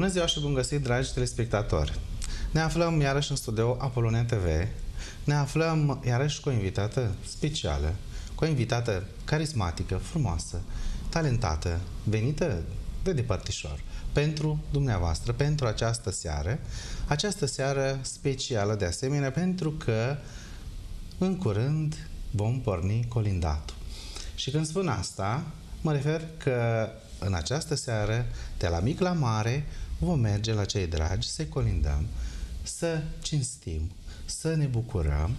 Bună ziua și bun găsit, dragi telespectatori! Ne aflăm iarăși în studio Apolonia TV. Ne aflăm iarăși cu o invitată specială, cu o invitată carismatică, frumoasă, talentată, venită de departișor pentru dumneavoastră, pentru această seară. Această seară specială de asemenea pentru că în curând vom porni colindatul. Și când spun asta, mă refer că în această seară, de la mic la mare, vom merge la cei dragi să colindăm, să cinstim, să ne bucurăm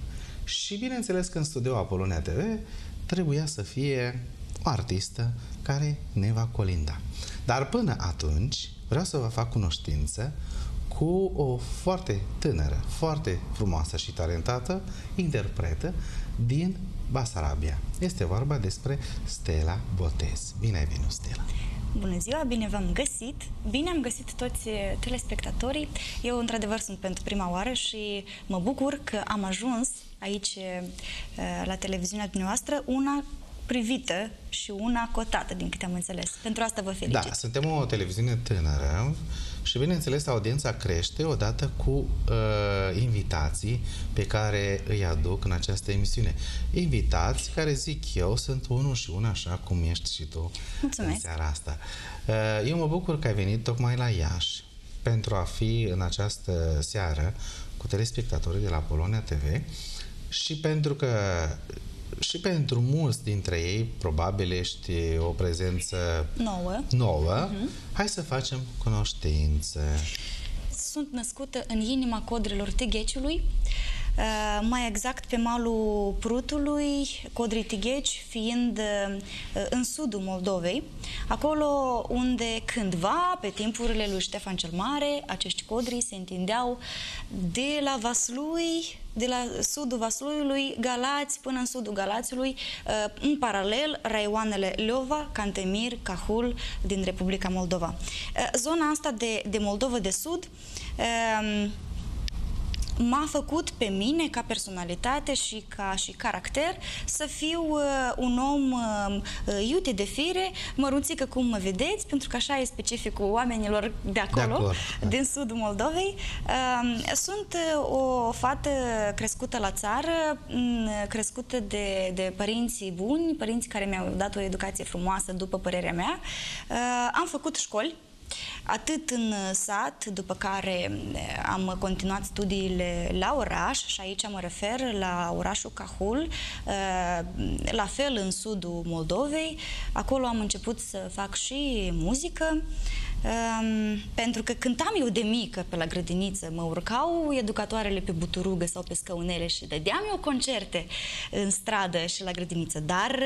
și bineînțeles că în studio Apolonia TV trebuia să fie o artistă care ne va colinda. Dar până atunci vreau să vă fac cunoștință cu o foarte tânără, foarte frumoasă și talentată interpretă din Basarabia. Este vorba despre Stella Botez. Bine ai venit, Stella! Bună ziua, bine v-am găsit! Bine am găsit toți eh, telespectatorii. Eu, într-adevăr, sunt pentru prima oară și mă bucur că am ajuns aici eh, la televiziunea dumneavoastră una privită și una cotată, din câte am înțeles. Pentru asta vă felicit. Da, suntem o televiziune tânără și, bineînțeles, audiența crește odată cu uh, invitații pe care îi aduc în această emisiune. Invitați care, zic eu, sunt unul și una, așa cum ești și tu Mulțumesc. în seara asta. Uh, eu mă bucur că ai venit tocmai la Iași pentru a fi în această seară cu telespectatorii de la Polonia TV și pentru că și pentru mulți dintre ei, probabil ești o prezență nouă. nouă. Uh-huh. Hai să facem cunoștință. Sunt născută în inima codrilor Tegheciului, uh, mai exact pe malul Prutului, Codrii Tigheci, fiind uh, în sudul Moldovei, acolo unde cândva, pe timpurile lui Ștefan cel Mare, acești codri se întindeau de la Vaslui, de la sudul Vasluiului, Galați, până în sudul Galațiului, uh, în paralel, raioanele Leova, Cantemir, Cahul din Republica Moldova. Zona asta de, de Moldova de Sud m-a făcut pe mine ca personalitate și ca și caracter să fiu uh, un om uh, iute de fire, mărunțică cum mă vedeți, pentru că așa e specificul oamenilor de acolo, de acolo da. din sudul Moldovei. Uh, sunt o fată crescută la țară, crescută de, de părinții buni, părinți care mi-au dat o educație frumoasă, după părerea mea. Uh, am făcut școli, atât în sat, după care eh, am continuat studiile la oraș și aici mă refer la orașul Cahul, eh, la fel în sudul Moldovei. Acolo am început să fac și muzică. Um, pentru că cântam eu de mică pe la grădiniță, mă urcau educatoarele pe buturugă sau pe scăunele și dădeam eu concerte în stradă și la grădiniță, dar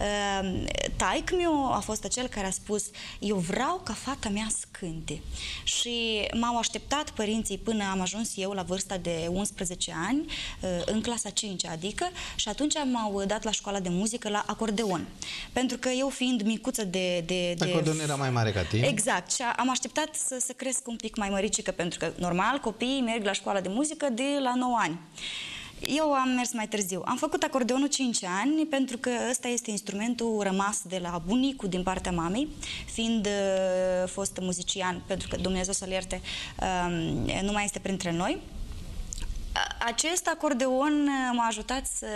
uh, taic meu a fost acel care a spus eu vreau ca fata mea să cânte și m-au așteptat părinții până am ajuns eu la vârsta de 11 ani, uh, în clasa 5 adică, și atunci m-au dat la școala de muzică la acordeon. Pentru că eu fiind micuță de... de, de... Acordeon era mai mare ca tine? Exact și am așteptat să, să cresc un pic mai măricică, pentru că, normal, copiii merg la școala de muzică de la 9 ani. Eu am mers mai târziu. Am făcut acordeonul 5 ani pentru că ăsta este instrumentul rămas de la bunicul din partea mamei, fiind uh, fost muzician, pentru că Dumnezeu să-l ierte, uh, nu mai este printre noi. Acest acordeon uh, m-a ajutat să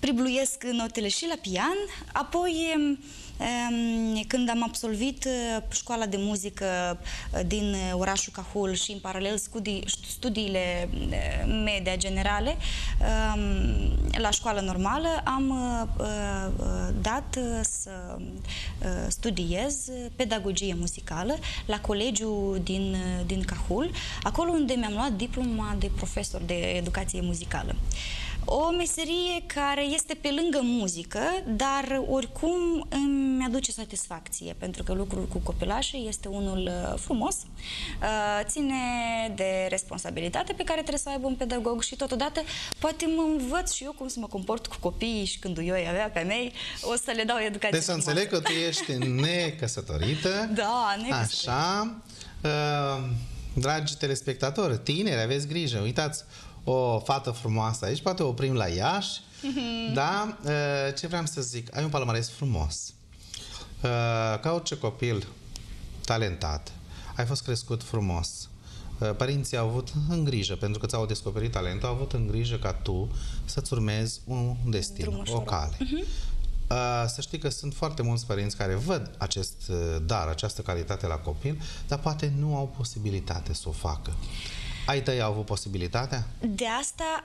pribluiesc notele și la pian, apoi uh, Um, când am absolvit uh, școala de muzică uh, din uh, orașul Cahul și în paralel studii, studiile media generale, um, la școală normală am dat să studiez pedagogie muzicală la colegiul din, din Cahul, acolo unde mi-am luat diploma de profesor de educație muzicală. O meserie care este pe lângă muzică, dar oricum îmi aduce satisfacție, pentru că lucrul cu copilașii este unul uh, frumos, uh, ține de responsabilitate pe care trebuie să o aibă un pedagog și totodată poate mă învăț și eu cum să mă comport cu copiii și când eu îi avea pe mei, o să le dau educație Deci să înțeleg că tu ești necăsătorită. Da, necăsătorită. Așa. Uh, dragi telespectatori, tineri, aveți grijă, uitați, o fată frumoasă aici, poate o oprim la Iași, mm-hmm. da? Ce vreau să zic, ai un palmares frumos. Ca orice copil talentat, ai fost crescut frumos. Părinții au avut în grijă, pentru că ți-au descoperit talentul, au avut în grijă ca tu să-ți urmezi un destin, Drumul o cale. Uh-huh. Să știi că sunt foarte mulți părinți care văd acest dar, această calitate la copil, dar poate nu au posibilitate să o facă. Ai tăi au avut posibilitatea? De asta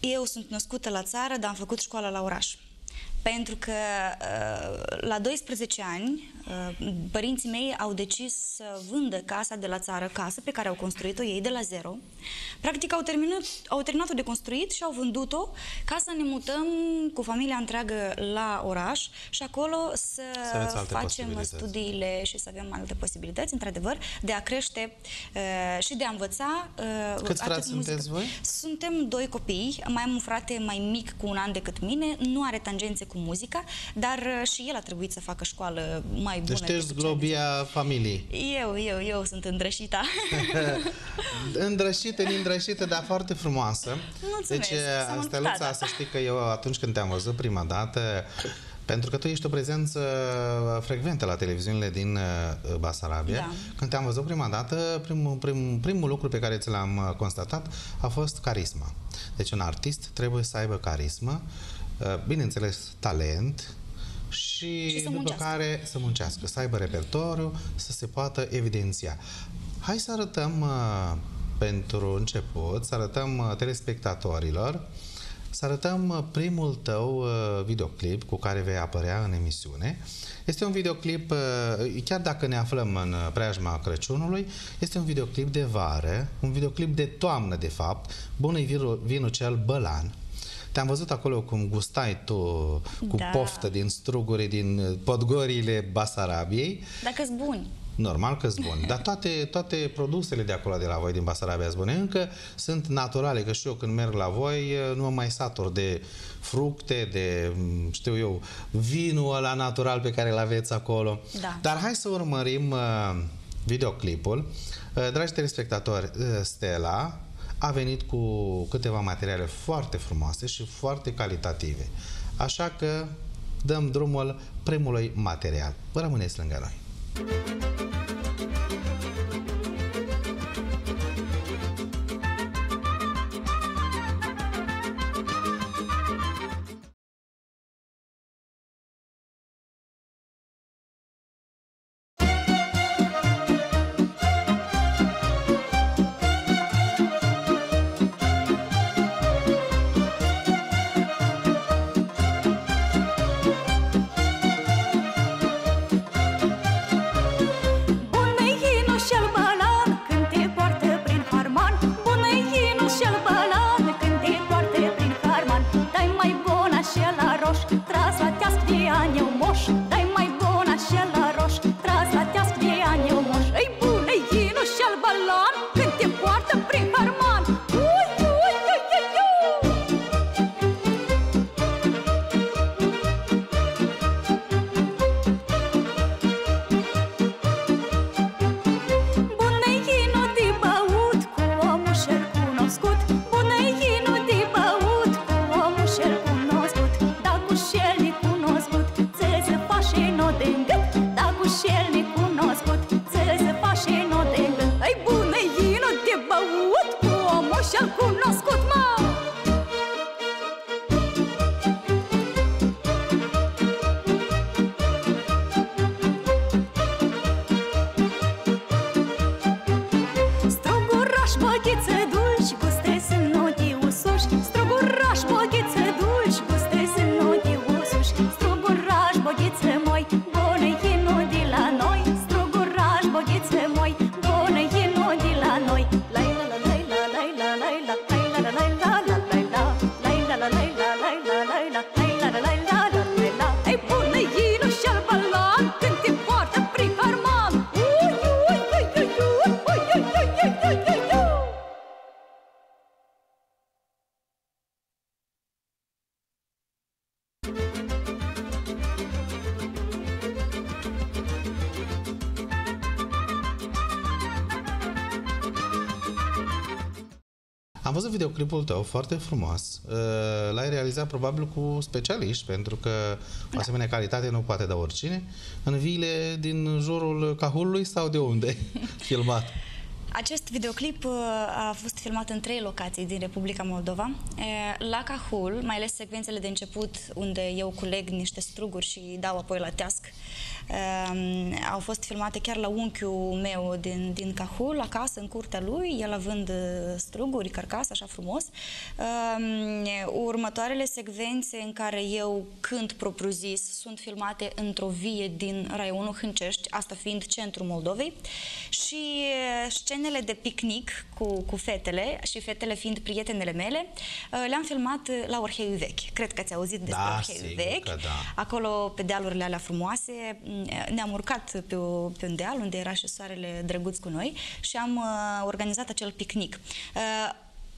eu sunt născută la țară, dar am făcut școala la oraș. Pentru că uh, la 12 ani uh, părinții mei au decis să vândă casa de la țară, casă pe care au construit-o ei de la zero. Practic au terminat, au terminat-o de construit și au vândut-o ca să ne mutăm cu familia întreagă la oraș și acolo să, să facem studiile și să avem alte posibilități, într-adevăr, de a crește uh, și de a învăța. Câți frați sunteți voi? Suntem doi copii, mai am un frate mai mic cu un an decât mine, nu are tangențe cu cu muzica, dar uh, și el a trebuit să facă școală mai bună. Deci ești globia familiei. Eu, eu, eu sunt îndrășita. îndrășită, îndrășită, dar foarte frumoasă. Mulțumesc, deci, Steluța, să știi că eu atunci când te-am văzut prima dată, pentru că tu ești o prezență frecventă la televiziunile din uh, Basarabia. Da. Când te-am văzut prima dată, primul, prim, primul lucru pe care ți l-am uh, constatat a fost carisma. Deci un artist trebuie să aibă carismă Uh, bineînțeles, talent și, și după muncească. care să muncească, să aibă repertoriu, să se poată evidenția. Hai să arătăm uh, pentru început, să arătăm uh, telespectatorilor, să arătăm primul tău videoclip cu care vei apărea în emisiune. Este un videoclip, chiar dacă ne aflăm în preajma Crăciunului, este un videoclip de vară, un videoclip de toamnă, de fapt. Bună-i vinul cel bălan. Te-am văzut acolo cum gustai tu cu da. poftă din struguri, din podgorile Basarabiei. Dacă sunt buni. Normal că sunt buni, dar toate, toate produsele de acolo de la voi din Basarabia sunt bune. Încă sunt naturale, că și eu când merg la voi nu mă mai satur de fructe, de, știu eu, vinul ăla natural pe care îl aveți acolo. Da. Dar hai să urmărim uh, videoclipul. Uh, dragi telespectatori, uh, Stella a venit cu câteva materiale foarte frumoase și foarte calitative. Așa că dăm drumul primului material. Vă rămâneți lângă noi. roșu-l cunosc Am văzut videoclipul tău, foarte frumos. Uh, L-ai realizat probabil cu specialiști, pentru că o Da. asemenea calitate nu poate da oricine. În viile din jurul Cahulului sau de unde filmat? Acest videoclip uh, a fost filmat în trei locații din Republica Moldova. Uh, La Cahul, mai ales secvențele de început, unde eu culeg niște struguri și dau apoi la teasc, uh, au fost filmate chiar la unchiul meu din, din Cahul, acasă, în curtea lui, el având uh, struguri, carcasă, așa frumos. Uh, Următoarele secvențe în care eu cânt propriu-zis sunt filmate într-o vie din raionul Hâncești, asta fiind centrul Moldovei, și uh, scenele de picnic cu, cu fetele și fetele fiind prietenele mele, uh, le-am filmat uh, la Orheiul Vechi. Cred că ați auzit despre Da, Orheiul sigur Vechi. că da. Acolo, pe dealurile alea frumoase, m, ne-am urcat pe, o, pe un deal unde era și soarele drăguț cu noi și am uh, organizat acel picnic.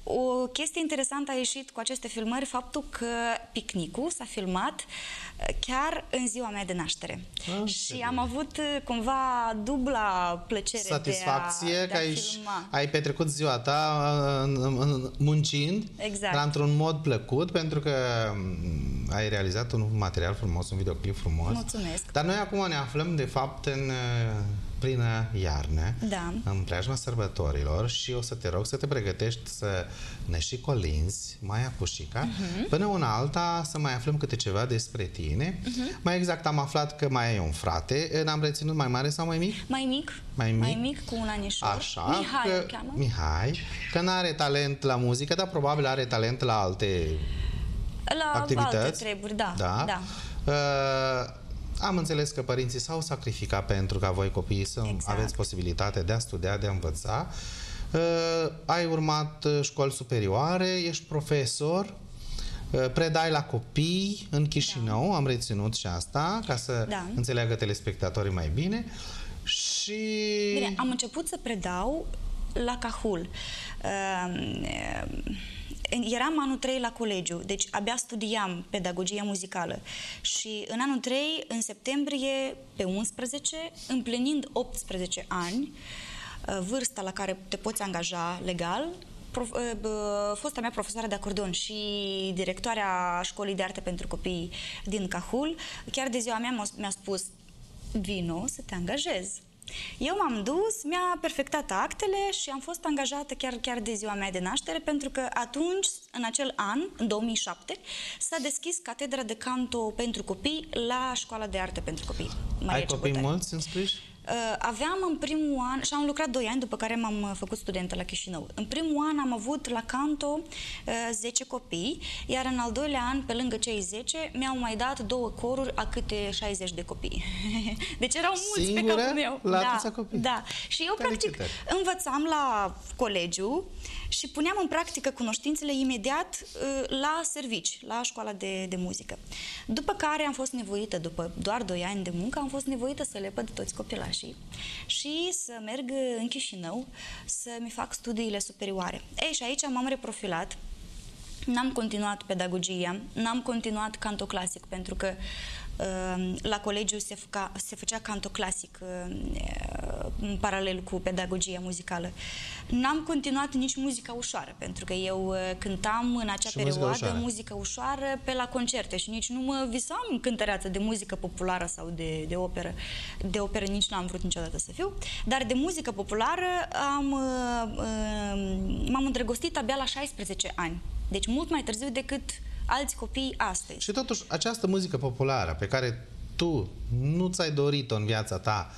Uh, o chestie interesantă a ieșit cu aceste filmări faptul că picnicul s-a filmat uh, chiar în ziua mea de naștere. Ah, ce și bine. am avut uh, cumva dubla plăcere Satisfacție de a, că de a ai, filma. ai petrecut ziua ta în, în, în, muncind, Exact. dar într-un mod plăcut, pentru că m, ai realizat un material frumos, un videoclip frumos. Mulțumesc. Dar noi acum ne aflăm, de fapt, în uh, plină iarnă, Da. în preajma sărbătorilor și o să te rog să te pregătești să ne și colinzi, mai acușica, Mhm. până una alta să mai aflăm câte ceva despre tine. Mhm. Mai exact am aflat că mai ai un frate, n-am reținut mai mare sau mai mic? Mai mic, Mai mic? mai mic cu un anișor. Așa, Mihai că, îl cheamă. Mihai, că nu are talent la muzică, dar probabil are talent la alte La activități. alte treburi, da. da. da. Uh, am înțeles că părinții s-au sacrificat pentru ca voi copiii să Exact. aveți posibilitatea de a studia, de a învăța. Uh, ai urmat uh, școli superioare, ești profesor, uh, predai la copii în Chișinău, am reținut și asta, ca să Da. înțeleagă telespectatorii mai bine. Și... Bine, am început să predau la Cahul. Uh, Eram anul 3 la colegiu, deci abia studiam pedagogia muzicală și în anul 3, în septembrie, pe 11, împlinind 18 ani, uh, vârsta la care te poți angaja legal, prof, uh, bă, fosta mea profesoară de acordeon și directoarea școlii de arte pentru copii din Cahul, chiar de ziua mea m-a- mi-a spus vino să te angajezi. Eu m-am dus, mi-a perfectat actele și am fost angajată chiar, chiar de ziua mea de naștere, pentru că atunci, în acel an, în 2007, s-a deschis catedra de canto pentru copii la Școala de Arte pentru Copii. Maria ai copii Cebutari. mulți înscriși? Uh, Aveam în primul an, și am lucrat 2 ani, după care m-am uh, făcut studentă la Chișinău. În primul an am avut la Canto uh, 10 copii, iar în al doilea an, pe lângă cei 10, mi-au mai dat două coruri a câte 60 de copii. deci erau mulți Singură pe capul meu. la da, atâția copii? Da. Și eu, practic, Felicitări. învățam la colegiu și puneam în practică cunoștințele imediat uh, la servici, la școala de, de muzică. După care am fost nevoită, după doar 2 ani de muncă, am fost nevoită să le păd toți copilașii și să merg în Chișinău să-mi fac studiile superioare. Ei, și aici m-am reprofilat N-am continuat pedagogia, n-am continuat canto clasic, pentru că uh, la colegiu se, făca, se făcea canto clasic uh, în paralel cu pedagogia muzicală. N-am continuat nici muzica ușoară, pentru că eu uh, cântam în acea Și muzica perioadă ușoară. muzică ușoară pe la concerte și nici nu mă visam cântăreață de muzică populară sau de, de operă. De operă nici n-am vrut niciodată să fiu, dar de muzică populară am, uh, uh, m-am îndrăgostit abia la 16 ani. Deci mult mai târziu decât alți copii astăzi. Și totuși, această muzică populară pe care tu nu ți-ai dorit-o în viața ta o-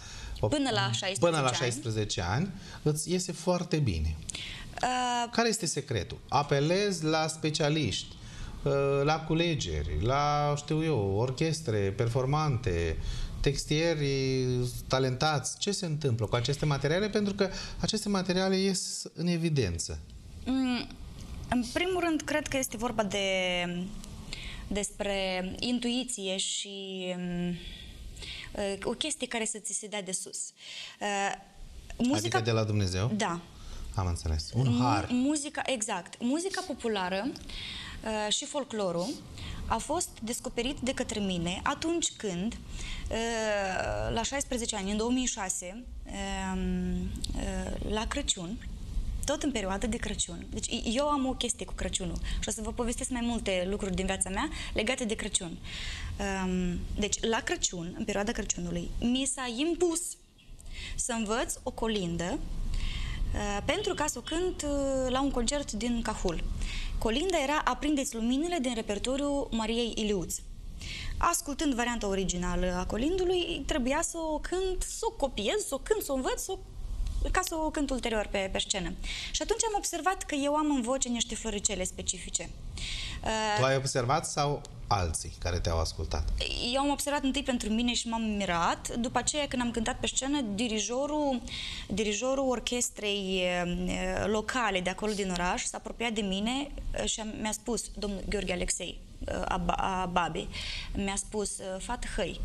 Până la 16 până la ani. 16 ani, îți iese foarte bine. Uh, Care este secretul? Apelezi la specialiști, uh, la culegeri, la, știu eu, orchestre performante, textieri talentați. Ce se întâmplă cu aceste materiale? Pentru că aceste materiale ies în evidență. Mm, În primul rând, cred că este vorba de despre intuiție și mm, uh, o chestie care să ți se dea de sus. Uh, Muzica, Adică de la Dumnezeu? Da. Am înțeles. Un Mu- har. Muzica, exact. Muzica populară uh, și folclorul a fost descoperit de către mine atunci când, uh, la 16 ani, în 2006, um, uh, la Crăciun, tot în perioada de Crăciun. Deci eu am o chestie cu Crăciunul și o să vă povestesc mai multe lucruri din viața mea legate de Crăciun. Um, deci la Crăciun, în perioada Crăciunului, mi s-a impus să învăț o colindă uh, pentru ca să o cânt uh, la un concert din Cahul. Colinda era Aprindeți luminile din repertoriul Mariei Iliuț. Ascultând varianta originală a colindului, trebuia să o cânt, să o copiez, să o cânt, să o învăț, să o ca să o cânt ulterior pe, pe scenă. Și atunci am observat că eu am în voce niște floricele specifice. Tu ai observat sau alții care te-au ascultat? Eu am observat întâi pentru mine și m-am mirat. După aceea, când am cântat pe scenă, dirijorul, dirijorul orchestrei eh, locale de acolo din oraș s-a apropiat de mine eh, și mi-a spus, domnul Gheorghe Alexei, eh, a, a Babi, mi-a spus, fată hăi,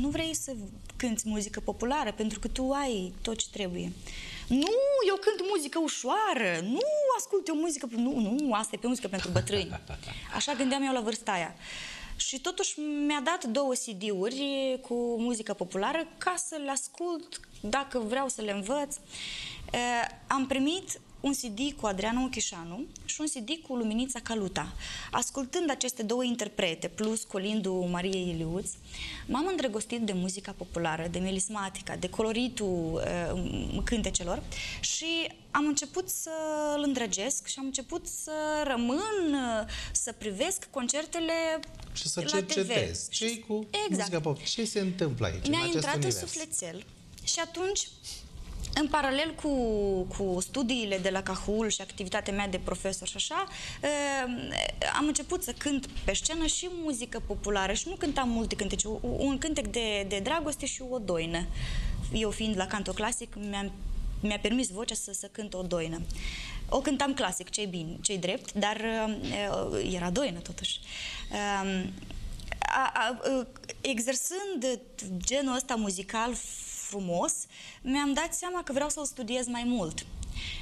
nu vrei să cânti muzică populară pentru că tu ai tot ce trebuie. Nu, eu cânt muzică ușoară, nu ascult eu muzică, nu, nu, asta e pe muzică pentru bătrâni. Așa gândeam eu la vârsta aia. Și totuși mi-a dat două CD-uri cu muzică populară ca să le ascult dacă vreau să le învăț. Am primit un CD cu Adriana Ochișanu și un CD cu Luminița Caluta. Ascultând aceste două interprete, plus colindu Mariei Iliuț, m-am îndrăgostit de muzica populară, de melismatica, de coloritul uh, cântecelor și am început să-l îndrăgesc și am început să rămân, uh, să privesc concertele și să cercetezi ce cu exact. muzica populară. Ce se întâmplă aici, Mi-a în intrat univers? în sufletel și atunci în paralel cu, cu studiile de la Cahul și activitatea mea de profesor și așa, am început să cânt pe scenă și muzică populară și nu cântam multe cântece, un cântec de, de dragoste și o doină. Eu fiind la canto clasic, mi-am mi-a permis vocea să, să cânt o doină. O cântam clasic, cei bine, cei drept, dar uh, era doină totuși. Uh, a, a, exersând genul ăsta muzical frumos, mi-am dat seama că vreau să-l studiez mai mult.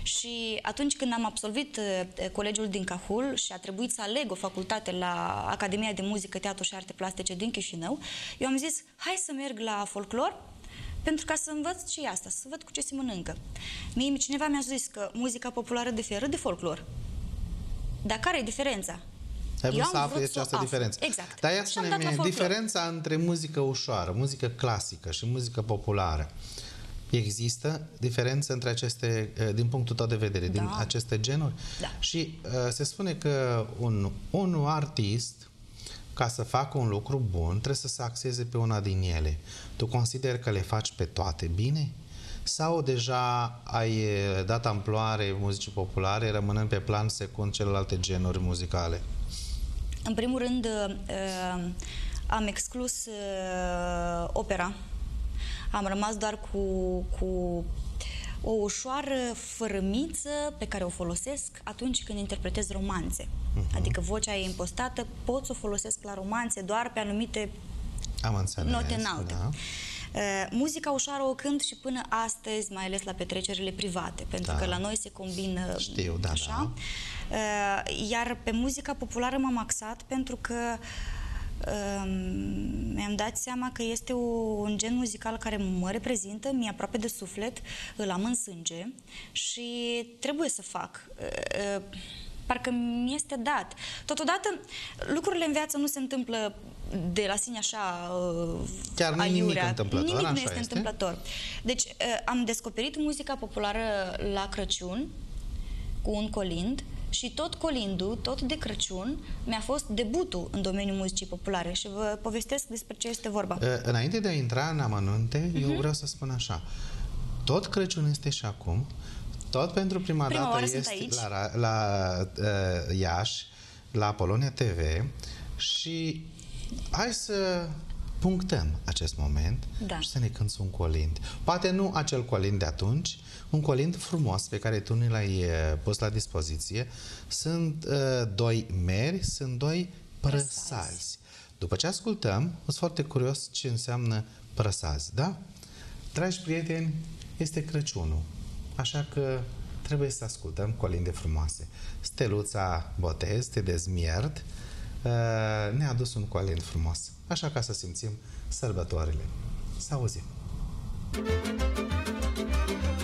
Și atunci când am absolvit uh, colegiul din Cahul și a trebuit să aleg o facultate la Academia de Muzică, Teatru și Arte Plastice din Chișinău, eu am zis, hai să merg la folclor, pentru ca să învăț și asta, să văd cu ce se mănâncă. Mie cineva mi-a zis că muzica populară diferă de folclor. Dar care e diferența? Ai vrut să afli această diferență. Exact. Dar ia spune diferența între muzică ușoară, muzică clasică și muzică populară. Există diferență între aceste, eh, din punctul tău de vedere, da. din aceste genuri? Da. Și uh, se spune că un, un artist, ca să facă un lucru bun, trebuie să se axeze pe una din ele. Tu consideri că le faci pe toate bine? Sau deja ai eh, dat amploare muzicii populare, rămânând pe plan secund celelalte genuri muzicale? În primul rând, uh, am exclus uh, opera. Am rămas doar cu, cu o ușoară fărămiță pe care o folosesc atunci când interpretez romanțe. Uh-huh. Adică vocea e impostată, pot să o folosesc la romanțe doar pe anumite Am înțeles, note înalte. Da. Uh, muzica ușoară o cânt și până astăzi, mai ales la petrecerile private, pentru da. că la noi se combină Știu, da, așa. Da. Uh, iar pe muzica populară m-am axat pentru că uh, mi-am dat seama că este o, un gen muzical care mă reprezintă, mi-e aproape de suflet, îl am în sânge și trebuie să fac. Uh, parcă mi este dat. Totodată, lucrurile în viață nu se întâmplă de la sine așa uh, Chiar nu aiurea. nimic întâmplător, Nimic așa nu este, este întâmplător. Deci uh, am descoperit muzica populară la Crăciun cu un colind și tot colindul, tot de Crăciun, mi-a fost debutul în domeniul muzicii populare și vă povestesc despre ce este vorba. Uh, înainte de a intra în amănunte, uh-huh. eu mhm. vreau să spun așa. Tot Crăciun este și acum, tot pentru prima, prima dată este la, la, la uh, Iași, la Polonia TV și hai să punctăm acest moment da. și să ne cânți un colind. Poate nu acel colind de atunci, un colind frumos pe care tu ne l-ai uh, pus la dispoziție. Sunt uh, doi meri, sunt doi prăsazi. După ce ascultăm, sunt foarte curios ce înseamnă prăsazi, da? Dragi prieteni, este Crăciunul, așa că trebuie să ascultăm colinde frumoase. Steluța Botez, te dezmierd, Uh, ne-a adus un coalent frumos. Așa ca să simțim sărbătoarele. Să auzim! Thank you.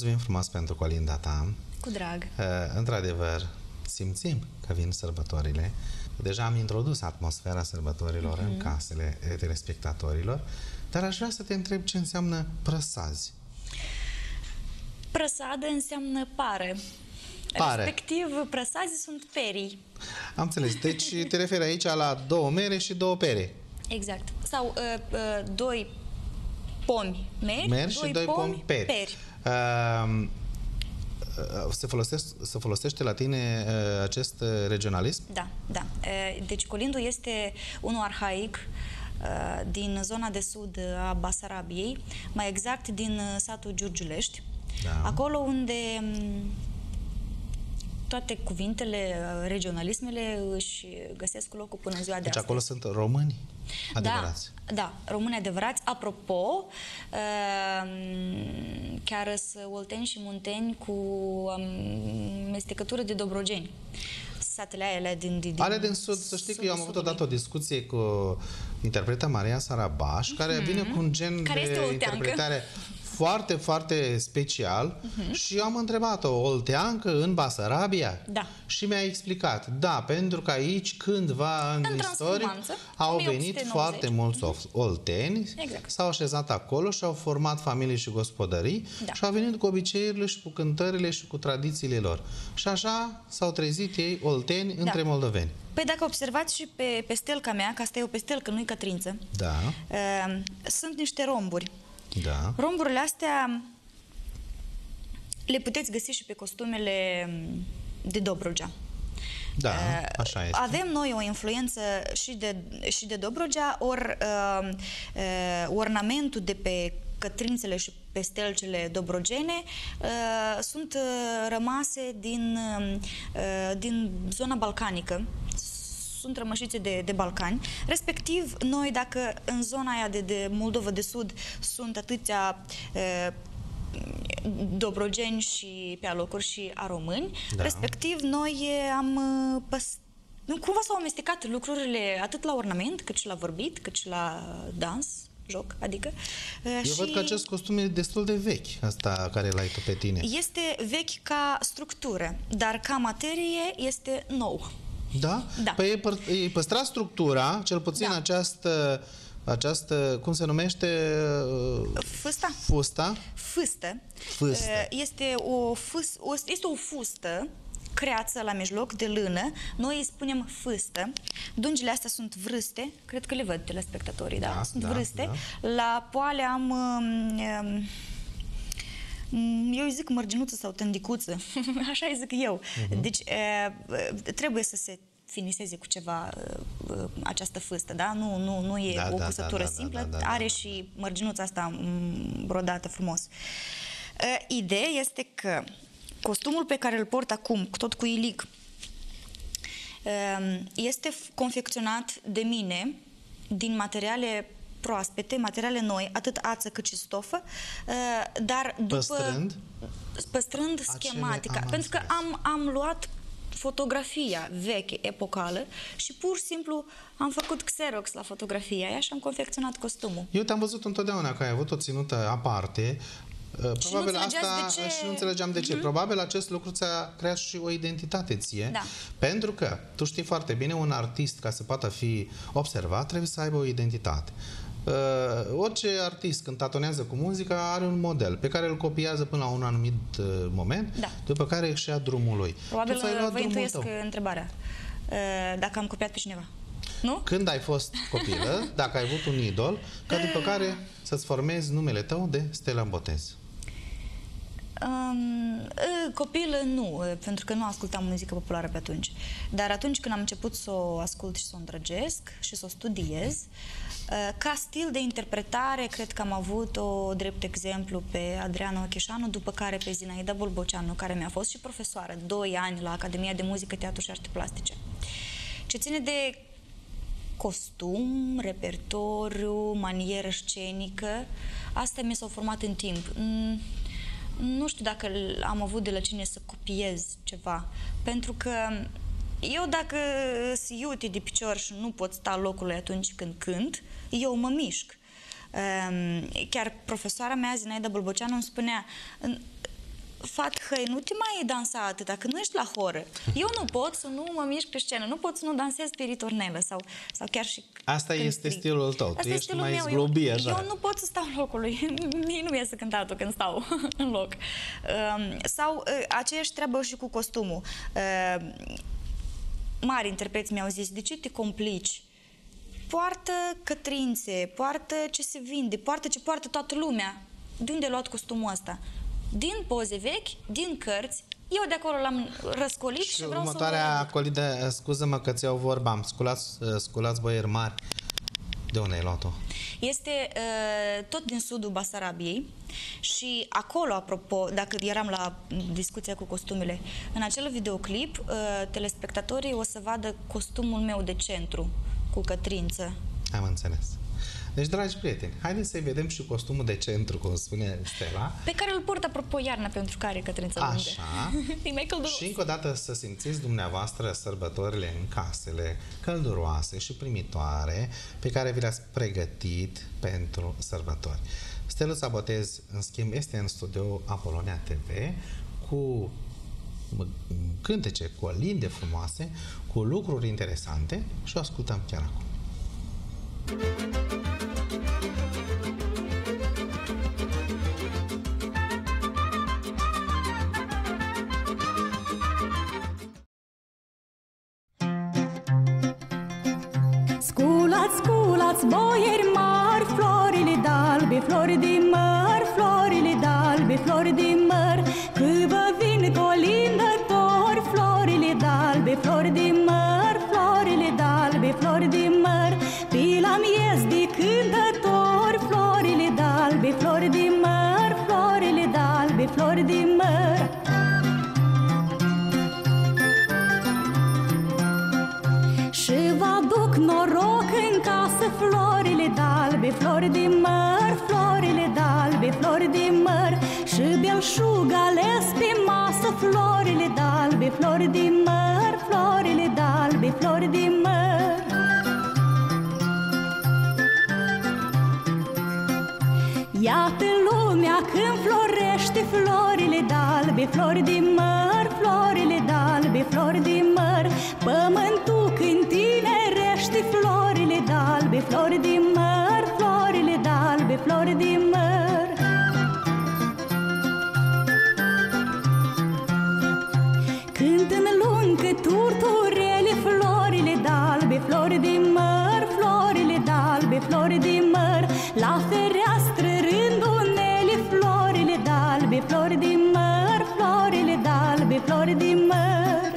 Mulțumim frumos pentru colinda ta. Cu drag. Uh, Într-adevăr, simțim că vin sărbătorile. Deja am introdus atmosfera sărbătorilor în casele telespectatorilor, dar aș vrea să te întreb ce înseamnă prăsazi. Prăsadă înseamnă pare. Pare. Respectiv, prăsazi sunt perii. Am înțeles. Deci te referi aici la două mere și două pere. Exact. Sau uh, uh, doi pomi meri, Mer și doi pomi peri. peri. Uh, se, folosește, se folosește la tine uh, acest uh, regionalism? Da, da. E, Deci colindul este unul arhaic uh, din zona de sud a Basarabiei, mai exact din uh, satul Giurgiulești, Da. acolo unde m, toate cuvintele, uh, regionalismele își găsesc locul până în ziua de Deci astăzi. acolo sunt români adevărați. Da, da, români adevărați. Apropo, um, chiar sunt olteni și munteni cu um, mestecătură de dobrogeni. Satele alea din, din, Ale din sud, să știi că eu am avut sudului. odată o discuție cu interpreta Maria Sarabaș, care vine cu un gen Mhm. Care este de olteancă. interpretare foarte, foarte special și eu am întrebat-o, olteancă în Basarabia? Mhm. Da. Și mi-a explicat, da, pentru că aici cândva în, În istoric transformanță, au 1890. venit foarte mulți of- olteni, Exact. s-au așezat acolo și au format familii și gospodării Da. și au venit cu obiceiurile și cu cântările și cu tradițiile lor. Și așa s-au trezit ei olteni Da. între moldoveni. Păi dacă observați și pe, pe stelca mea, că asta e o pestelcă, nu-i cătrință, Da, uh, sunt niște romburi. Da. Romburile astea le puteți găsi și pe costumele mm, de Dobrogea. Da, așa este. Avem noi o influență și de, și de Dobrogea, ori uh, uh, ornamentul de pe cătrințele și pe stelcele dobrogene uh, sunt uh, rămase din, uh, din zona balcanică sunt rămășițe de, de Balcani. Respectiv, noi dacă în zona aia de, de Moldova de Sud sunt atâția uh, dobrogeni și pe alocuri și a români, da. respectiv noi am uh, păstrat nu, cumva s-au amestecat lucrurile atât la ornament, cât și la vorbit, cât și la dans, joc, adică. Uh, Eu și văd că acest costum e destul de vechi, asta care l-ai tu pe tine. Este vechi ca structură, dar ca materie este nou. Da? Da. Păi e, păr- e păstrat structura, cel puțin da. această această, cum se numește? Fusta. Fusta. Fustă. Fustă. Este o, fus, o, este o fustă creață la mijloc de lână, noi îi spunem fâstă. Dungile astea sunt vrâste, cred că le văd telespectatorii, da? da sunt da, vrâste. Da. La poale am... Um, um, eu îi zic mărginuță sau tândicuță, așa îi zic eu. Uh-huh. Deci trebuie să se finiseze cu ceva uh, uh, această fâstă, da? Nu, nu, nu e da, o da, cusătură da, da, simplă, da, da, da, are da. și mărginuța asta brodată frumos. Uh, ideea este că costumul pe care îl port acum, tot cu ilic, uh, este confecționat de mine din materiale proaspete, materiale noi, atât ață cât și stofă, uh, dar după... Păstrând? Păstrând schematica. Pentru că am, am luat fotografia veche, epocală și pur și simplu am făcut Xerox la fotografia aia și am confecționat costumul. Eu te-am văzut întotdeauna că ai avut o ținută aparte uh, Probabil și asta de ce... și nu înțelegeam de ce. Mm-hmm. Probabil acest lucru ți-a creat și o identitate ție. Da. Pentru că tu știi foarte bine, un artist ca să poată fi observat trebuie să aibă o identitate. Uh, orice artist când tatonează cu muzica are un model pe care îl copiază până la un anumit uh, moment, da. după care își ia drumul lui. Probabil vă intuiesc tău. întrebarea. Uh, dacă am copiat pe cineva. Nu? Când ai fost copilă, dacă ai avut un idol, ca după care să-ți formezi numele tău de Stella Botez. Um, copil nu, pentru că nu ascultam muzică populară pe atunci. Dar atunci când am început să o ascult și să o îndrăgesc și să o studiez, ca stil de interpretare, cred că am avut o drept exemplu pe Adriana Ocheșanu, după care pe Zinaida Bolboceanu, care mi-a fost și profesoară, doi ani la Academia de Muzică, Teatru și Arte Plastice. Ce ține de costum, repertoriu, manieră scenică, astea mi s-au format în timp. Nu știu dacă am avut de la cine să copiez ceva, pentru că eu dacă sunt iute de picior și nu pot sta locului atunci când cânt, eu mă mișc. Ehm, chiar profesoara mea, Zinaida Bolboceanu, îmi spunea Fat, hăi, nu te mai dansa atâta, că nu ești la horă. Eu nu pot să nu mă mișc pe scenă, nu pot să nu dansez pe ritornelă sau, sau chiar și Asta este strig. stilul tău, Asta tu ești mai meu. zglobie, așa. Eu nu pot să stau în locul lui, mie nu mi-e cântatul când stau în loc. Um, sau uh, aceeași treabă și cu costumul. Uh, mari interpreți mi-au zis, de ce te complici? Poartă cătrințe, poartă ce se vinde, poartă ce poartă toată lumea. De unde ai luat costumul ăsta? Din poze vechi, din cărți, eu de acolo l-am răscolit și, și vreau următoarea să colidă, scuză-mă că ți-au vorba, sculați, sculați boieri mari. De unde ai luat-o? Este uh, tot din sudul Basarabiei și acolo, apropo, dacă eram la discuția cu costumele, în acel videoclip, uh, telespectatorii o să vadă costumul meu de centru, cu cătrință. Am înțeles. Deci, dragi prieteni, haideți să-i vedem și costumul de centru, cum spune Stella. Pe care îl port, apropo, iarna pentru care cătrință Așa. e mai călduros. Și încă o dată să simțiți dumneavoastră sărbătorile în casele călduroase și primitoare pe care vi le-ați pregătit pentru sărbători. Steluța Botez, în schimb, este în studio Apolonia TV cu cântece, cu linde frumoase, cu lucruri interesante și o ascultăm chiar acum. Sculați, sculați, boieri mari, florile d'albe, flori din măr, Florile d'albe, flori de măr Florile d'albe, flori de măr. Iată lumea când florește florile d'albe, flori de măr, florile d'albe, flori de măr. Pământul când tinerește florile d'albe, flori de măr, florile d'albe, flori de măr flori de măr, florile d'albe, flori de măr. La fereastră rândunele florile d'albe, flori de măr, florile d'albe, flori de măr.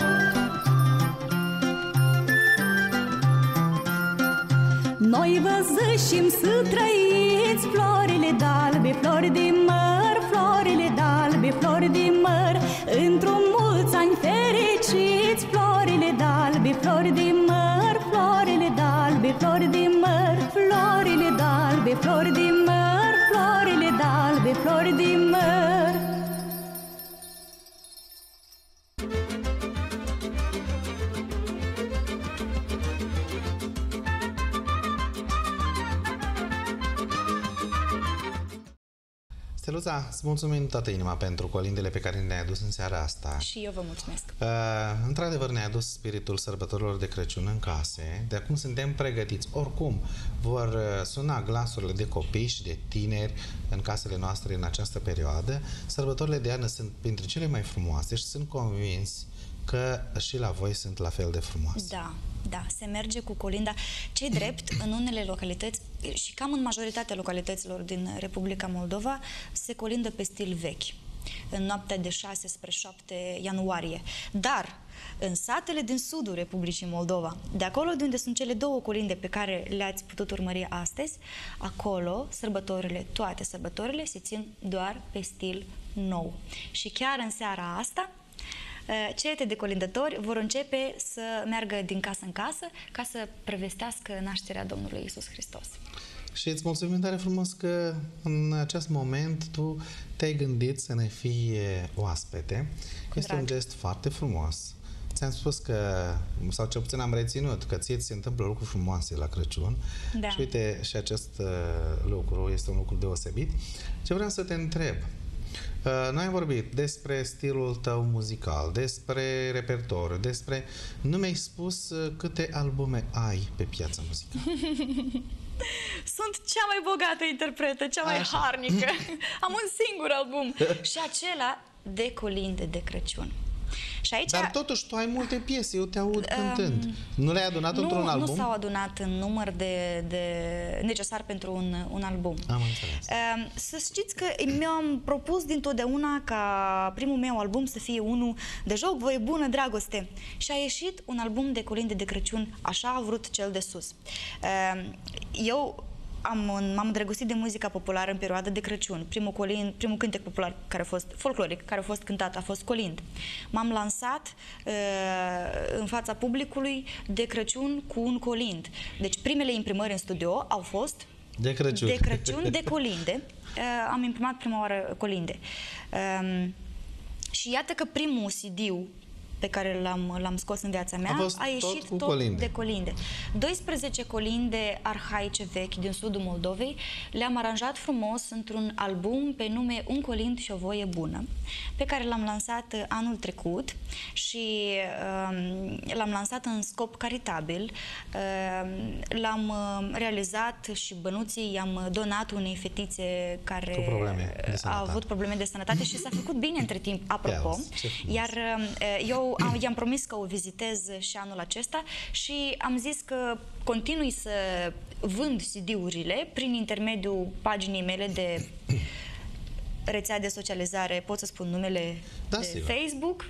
Noi vă zășim să trăiți florile d'albe, flori de măr, florile d'albe, flori de măr. Într-un mulți ani fericiți, florile d'albe, flori de măr, florile d'albe, flori de măr Florile d'albe, flori de măr, florile d'albe, flori de măr Steluța, îți mulțumim toată inima pentru colindele pe care ne-ai adus în seara asta. Și eu vă mulțumesc. Uh, într-adevăr ne-a adus spiritul sărbătorilor de Crăciun în case. De acum suntem pregătiți. Oricum vor uh, suna glasurile de copii și de tineri în casele noastre în această perioadă. Sărbătorile de iarnă sunt printre cele mai frumoase și sunt convins că și la voi sunt la fel de frumoase. Da, da, se merge cu colinda. Ce drept, în unele localități și cam în majoritatea localităților din Republica Moldova se colindă pe stil vechi în noaptea de 6 spre 7 ianuarie. Dar în satele din sudul Republicii Moldova, de acolo de unde sunt cele două colinde pe care le-ați putut urmări astăzi, acolo sărbătorile, toate sărbătorile se țin doar pe stil nou. Și chiar în seara asta, cete de colindători vor începe să meargă din casă în casă ca să prevestească nașterea Domnului Isus Hristos. Și îți mulțumim tare frumos că în acest moment tu te-ai gândit să ne fii oaspete. Cu este drag. un gest foarte frumos. Ți-am spus că, sau cel puțin am reținut, că ție ți se întâmplă lucruri frumoase la Crăciun. Da. Și uite, și acest uh, lucru este un lucru deosebit. Ce vreau să te întreb, Uh, Noi am vorbit despre stilul tău muzical, despre repertoriu, despre... Nu mi-ai spus uh, câte albume ai pe piața muzicală. Sunt cea mai bogată interpretă, cea mai Așa. harnică. Am un singur album și acela de colinde de Crăciun. Și aici Dar totuși tu ai multe piese, eu te aud cântând. Nu le-ai adunat nu, într-un nu album? s-au adunat în număr de, de necesar pentru un, un album. Am înțeles. Uh, Să știți că mi-am propus dintotdeauna ca primul meu album să fie unul de joc, voie bună, dragoste. Și a ieșit un album de colinde de Crăciun, așa a vrut cel de sus. Uh, Eu am, m-am îndrăgostit de muzica populară în perioada de Crăciun. Primul, colind, primul cântec popular care a fost folcloric, care a fost cântat, a fost colind. M-am lansat uh, în fața publicului de Crăciun cu un colind. Deci primele imprimări în studio au fost De Crăciun. de Crăciun, de colinde. Uh, am imprimat prima oară colinde. Um, și iată că primul CD pe care l-am, l-am scos în viața mea A fost tot ieșit cu tot colinde. de colinde. 12 colinde arhaice vechi din sudul Moldovei le-am aranjat frumos într-un album pe nume Un colind și o voie bună, pe care l-am lansat uh, anul trecut și um, l-am lansat în scop caritabil. Um, l-am uh, realizat și bănuții i-am donat unei fetițe care Cu probleme de a sănătate. avut probleme de sănătate și s-a făcut bine între timp, apropo. Ia uzi, ce frumos. Iar uh, eu am, i-am promis că o vizitez și anul acesta și am zis că continui să vând CD-urile prin intermediul paginii mele de rețea de socializare, pot să spun numele Da, de sigur. Facebook,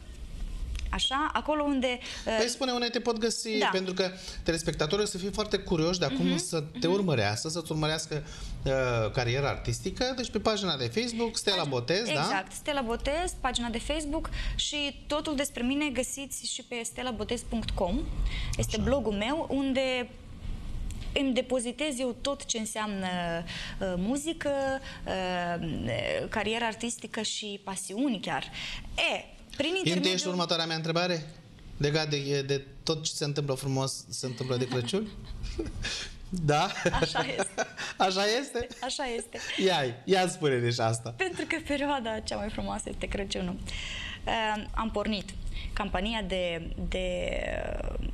Așa, acolo unde... uh, Păi spune unde te pot găsi, Da. pentru că telespectatorii o să fie foarte curioși de acum să te urmărească, să-ți urmărească uh, cariera artistică, deci pe pagina de Facebook, Stella Botez, da? Exact, Stella Botez, pagina de Facebook și totul despre mine găsiți și pe stelabotez.com. Este blogul meu unde îmi depozitez eu tot ce înseamnă uh, muzică, uh, carieră artistică și pasiuni chiar. E, prin Inte intermediul... ești următoarea mea întrebare? Legat de, de tot ce se întâmplă frumos, se întâmplă de Crăciun? da? Așa este. Așa este? Așa este. Ia, ia spune deci asta. Pentru că perioada cea mai frumoasă este Crăciunul. Uh, am pornit campania de, de uh,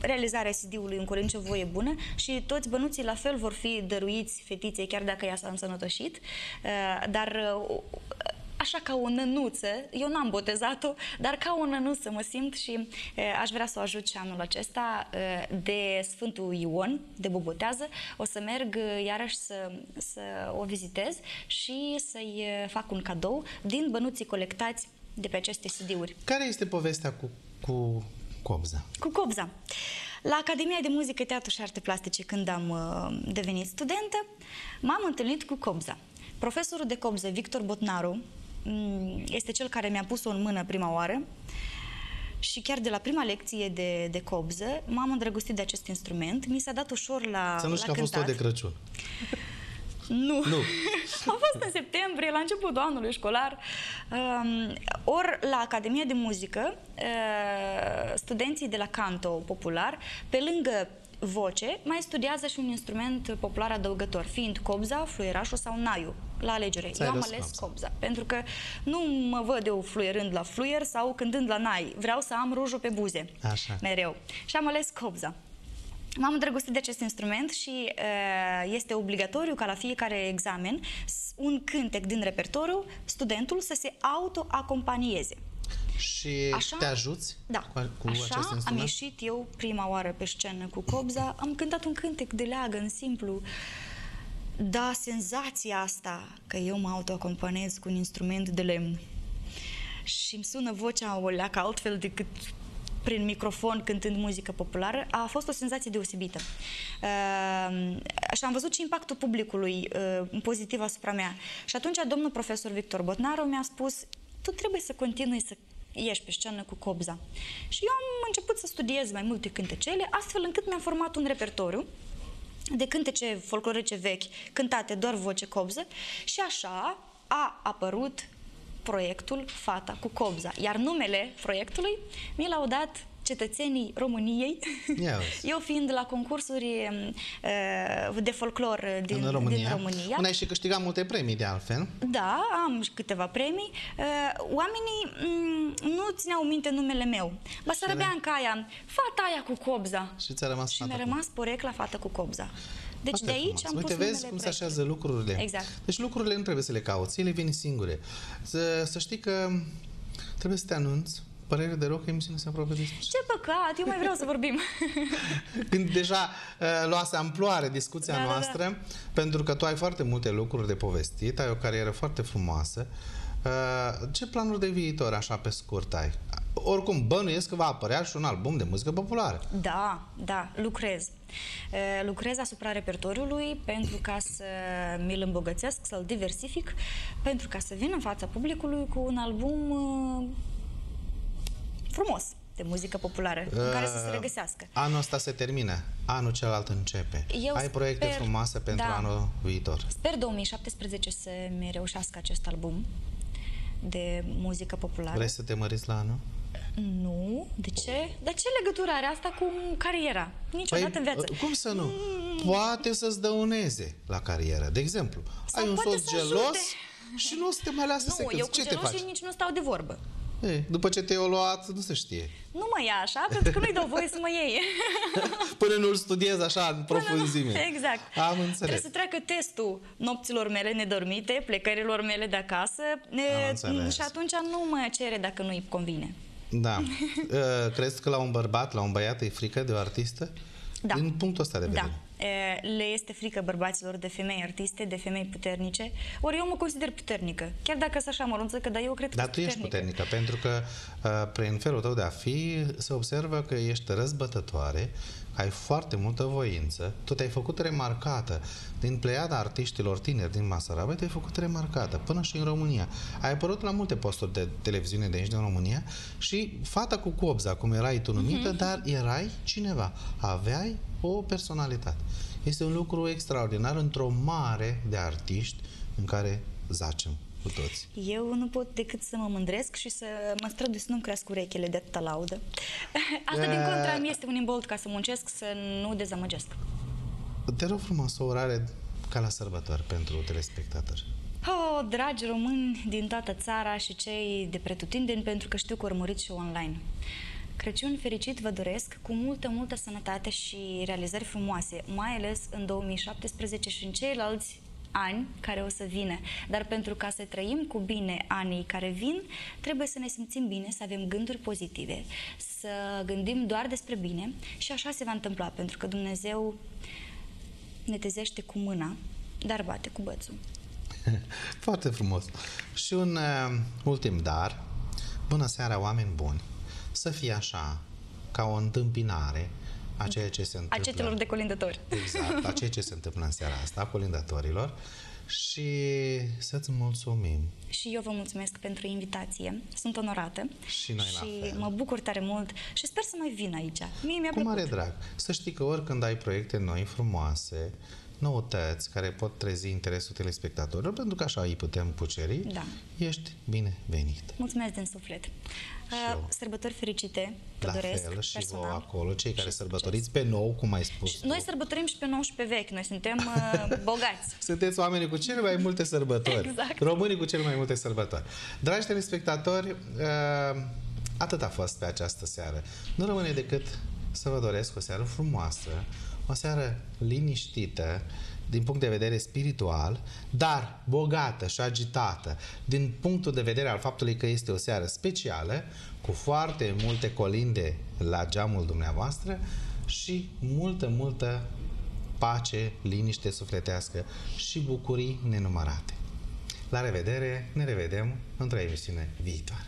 realizarea CD-ului în curând ce voie bună și toți bănuții la fel vor fi dăruiți fetiței, chiar dacă ea s-a însănătoșit, uh, dar uh, așa ca o nănuță, eu n-am botezat-o, dar ca o nănuță mă simt și uh, aș vrea să o ajut și anul acesta uh, de Sfântul Ion, de Bobotează. O să merg uh, iarăși să, să o vizitez și să-i uh, fac un cadou din bănuții colectați de pe aceste CD-uri. Care este povestea cu, cu Cobza? Cu Cobza. La Academia de Muzică, Teatru și Arte Plastice, când am uh, devenit studentă, m-am întâlnit cu Cobza. Profesorul de Cobză, Victor Botnaru, m, este cel care mi-a pus-o în mână prima oară și chiar de la prima lecție de, de Cobză m-am îndrăgostit de acest instrument. Mi s-a dat ușor la Să nu știu la că a fost tot cântat. de Crăciun. Nu. Nu. A fost în septembrie, la începutul anului școlar. Um, ori la Academia de Muzică, uh, studenții de la Canto Popular, pe lângă voce, mai studiază și un instrument popular adăugător, fiind cobza, fluierașul sau naiu, la alegere. Ți-ai Eu am ales ales cobza. cobza, pentru că nu mă văd eu fluierând la fluier sau cântând la nai. Vreau să am rujul pe buze. Așa. Mereu. Și am ales cobza. M-am îndrăgostit de acest instrument și uh, este obligatoriu ca la fiecare examen s- un cântec din repertoriu, studentul să se auto-acompanieze. Și Așa? te ajuți Da. cu, cu Așa acest am instrument? ieșit eu prima oară pe scenă cu Cobza, am cântat un cântec de leagăn simplu. Da, senzația asta că eu mă autoacompaniez cu un instrument de lemn și îmi sună vocea o leacă altfel decât prin microfon cântând muzică populară, a fost o senzație deosebită. Uh, și am văzut și impactul publicului uh, pozitiv asupra mea. Și atunci domnul profesor Victor Botnaru mi-a spus tu trebuie să continui să ieși pe scenă cu cobza. Și eu am început să studiez mai multe cântecele, astfel încât mi-am format un repertoriu de cântece folclorice vechi, cântate doar voce cobză și așa a apărut proiectul Fata cu Cobza. Iar numele proiectului mi l-au dat cetățenii României, Ia uzi. eu fiind la concursuri uh, de folclor din în România. Din România. Unde ai și câștigat multe premii, de altfel. Da, am și câteva premii. Uh, Oamenii mm, nu țineau minte numele meu. Ba să răbea în caia, fata aia cu cobza. Și ți-a rămas Și fata mi-a cu- rămas porecla fată cu cobza. Deci Foarte de aici frumos. am Uite, pus vezi numele cum se proiectului. așează lucrurile. Exact. Deci lucrurile nu trebuie să le cauți, ele vin singure. Să, să știi că trebuie să te anunți. Părere de rău că emisiunea se apropie de sfârșit. Ce păcat, eu mai vreau să vorbim. Când deja uh, luase amploare discuția Da, da, da. noastră, pentru că tu ai foarte multe lucruri de povestit, ai o carieră foarte frumoasă. Uh, ce planuri de viitor, așa pe scurt, ai? Oricum, bănuiesc că va apărea și un album de muzică populară. Da, da, lucrez. Uh, Lucrez asupra repertoriului pentru ca să mi-l îmbogățesc, să-l diversific, pentru ca să vin în fața publicului cu un album uh, frumos de muzică populară, în care să se Uh, regăsească. Anul ăsta se termină, anul celălalt începe. Eu ai proiecte sper- frumoase pentru da. anul viitor. Sper 2017 să mi reușească acest album de muzică populară. Vrei să te măriți la anul? Nu, de ce? Dar ce legătură are asta cu cariera? Niciodată în viață. Păi, cum să nu? Poate să-ți dăuneze la carieră. De exemplu, Sau ai un poate soț să gelos ajute. și nu o să te mai lasă să Nu, cânti. eu cu Ce te geloșii faci? nici nu stau de vorbă. Ei, după ce te-ai luat, nu se știe. Nu mă ia așa, pentru că nu-i dau voie să mă iei. Până nu-l studiezi așa în profunzime. Exact. Am Trebuie înțeles. să treacă testul nopților mele nedormite, plecărilor mele de acasă Am e, înțeles. și atunci nu mă cere dacă nu-i convine. Da. Uh, Crezi că la un bărbat, la un băiat, e frică de o artistă? Da. Din punctul ăsta de vedere. Da, e, le este frică bărbaților de femei artiste, de femei puternice. Ori eu mă consider puternică. Chiar dacă sunt așa mărunță, că dar eu cred că Dar sunt tu ești puternică, pentru că uh, prin felul tău de a fi se observă că ești răzbătătoare, că ai foarte multă voință, tu te-ai făcut remarcată. Din pleiada artiștilor tineri din Masarabe, te-ai făcut remarcată, până și în România. Ai apărut la multe posturi de televiziune de aici din România și fata cu cobza, cum erai tu numită, Mhm. dar erai cineva. Aveai o personalitate. Este un lucru extraordinar într-o mare de artiști în care zacem cu toți. Eu nu pot decât să mă mândresc și să mă strădui să nu-mi crească urechile de atâta laudă. Asta, din Da. contra, mi este un imbold ca să muncesc, să nu dezamăgesc. Te rog frumos o urare ca la sărbători pentru telespectatori. Oh, dragi români din toată țara și cei de pretutindeni, pentru că știu că urmăriți și online. Crăciun fericit vă doresc, cu multă, multă sănătate și realizări frumoase, mai ales în 2017 și în ceilalți ani care o să vină. Dar pentru ca să trăim cu bine anii care vin, trebuie să ne simțim bine, să avem gânduri pozitive, să gândim doar despre bine și așa se va întâmpla, pentru că Dumnezeu ne tezește cu mâna, dar bate cu bățul. Foarte frumos. Și un uh, ultim dar. Bună seara, oameni buni. Să fie așa, ca o întâmpinare a ceea ce se A întâmplă. cetelor de colindători. Exact, a ceea ce se întâmplă în seara asta, colindătorilor. Și să-ți mulțumim. Și eu vă mulțumesc pentru invitație. Sunt onorată. Și noi la și fel. mă bucur tare mult și sper să mai vin aici. Mie mi-a Cu mare plăcut. drag. Să știi că oricând ai proiecte noi, frumoase, noutăți care pot trezi interesul telespectatorilor, pentru că așa îi putem cuceri, Da. ești binevenit. Mulțumesc din suflet. eu. Uh, sărbători fericite, te La doresc fel și personal. vouă acolo, cei care Și sărbătoriți pe nou, cum ai spus succes. tu. Noi sărbătorim și pe nou și pe vechi. Noi suntem uh, bogați. Sunteți oamenii cu cele mai multe sărbători. Exact. Românii cu cele mai multe sărbători. Dragi telespectatori, uh, atât a fost pe această seară. Nu rămâne decât să vă doresc o seară frumoasă, o seară liniștită din punct de vedere spiritual, dar bogată și agitată din punctul de vedere al faptului că este o seară specială, cu foarte multe colinde la geamul dumneavoastră și multă, multă pace, liniște sufletească și bucurii nenumărate. La revedere, ne revedem într-o emisiune viitoare.